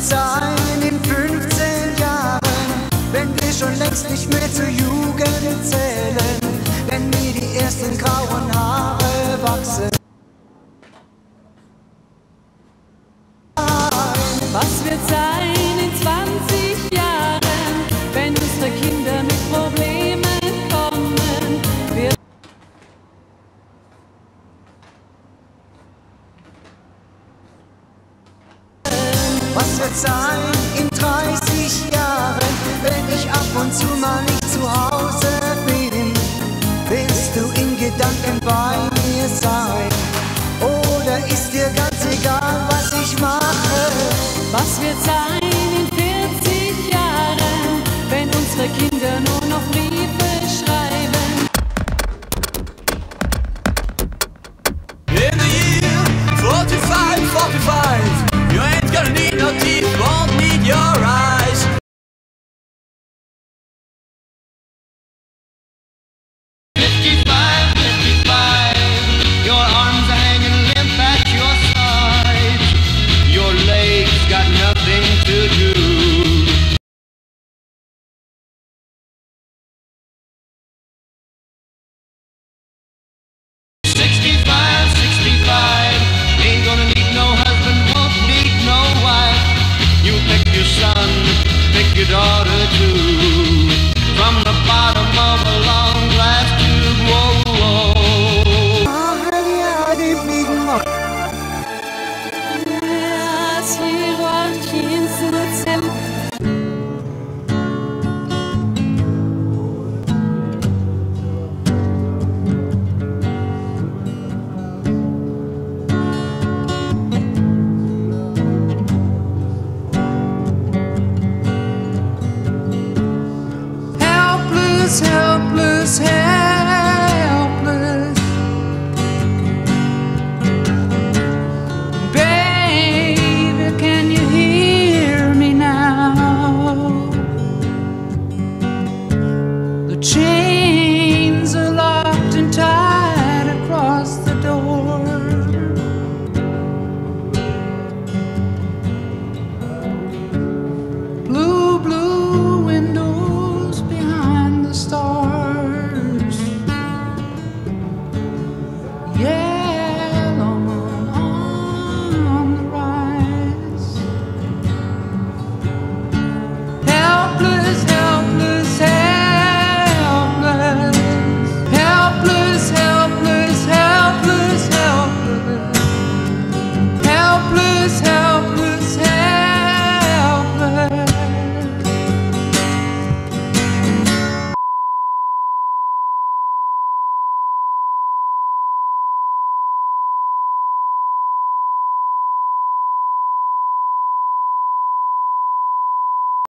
sein in 15 Jahren, wenn wir schon längst nicht mehr zur Jugend zählen, wenn mir die ersten grauen sein in 30 Jahren, wenn ich ab und zu mal nicht zu Hause bin? Willst du in Gedanken bei mir sein? Oder ist dir ganz egal, was ich mache? Was wird sein tell